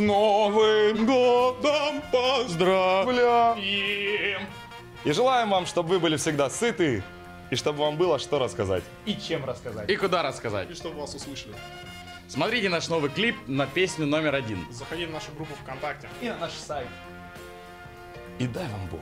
Новым годом поздравляем! И желаем вам, чтобы вы были всегда сыты, и чтобы вам было что рассказать. И чем рассказать. И куда рассказать? И чтобы вас услышали. Смотрите наш новый клип на песню номер один. Заходи в нашу группу ВКонтакте. И на наш сайт. И дай вам Бог.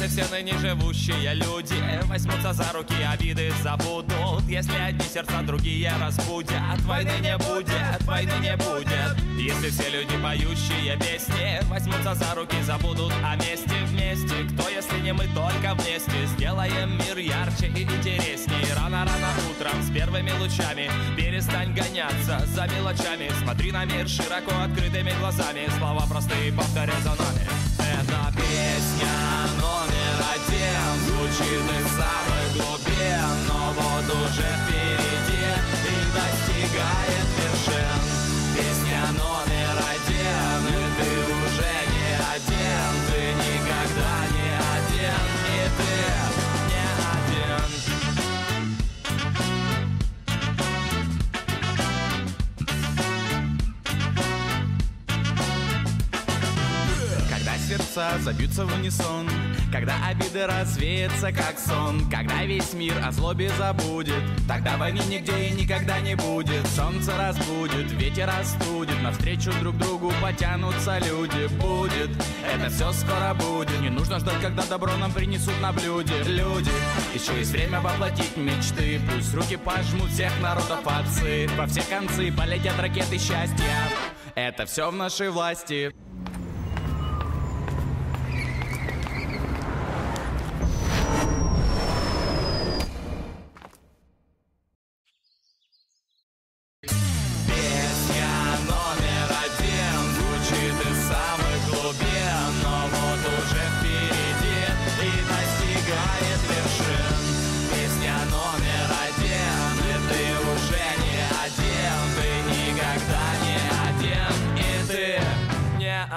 Если все ныне живущие люди. Возьмутся за руки, обиды забудут. Если одни сердца другие разбудят. Войны не будет, войны не будет. Если все люди, поющие песни Возьмутся за руки, забудут о месте вместе Кто, если не мы, только вместе. Сделаем мир ярче и интереснее Рано-рано утром с первыми лучами. Перестань гоняться за мелочами. Смотри на мир широко открытыми глазами. Слова простые, повторяй за нами. Это песня сердца забьются в унисон. Когда обиды развеются как сон. Когда весь мир о злобе забудет Тогда войны нигде и никогда не будет. Солнце разбудит, ветер остудит Навстречу друг другу потянутся люди. Будет, это все скоро будет. Не нужно ждать, когда добро нам принесут на блюде. Люди, еще есть время воплотить мечты. Пусть руки пожмут всех народов отцы. Во все концы полетят ракеты счастья. Это все в нашей власти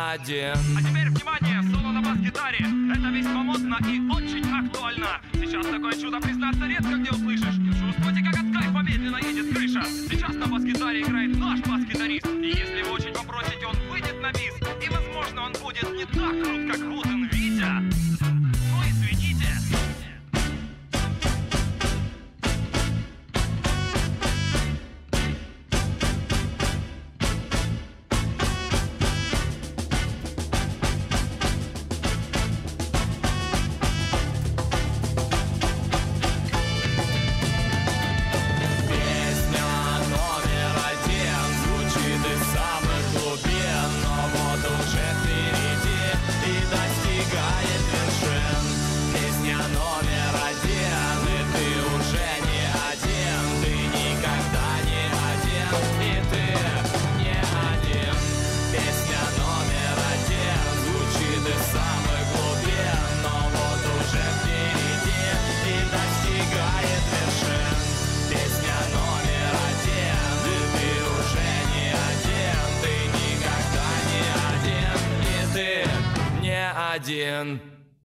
один А теперь внимание, соло на бас-гитаре. Это весьма модно и очень актуально. Сейчас такое чудо, признаться, редко где услышишь. Чувствуете, как от кайфа медленно едет крыша. Сейчас на бас-гитаре играет наш бас-гитарист. И если вы очень попросите, он выйдет на бис один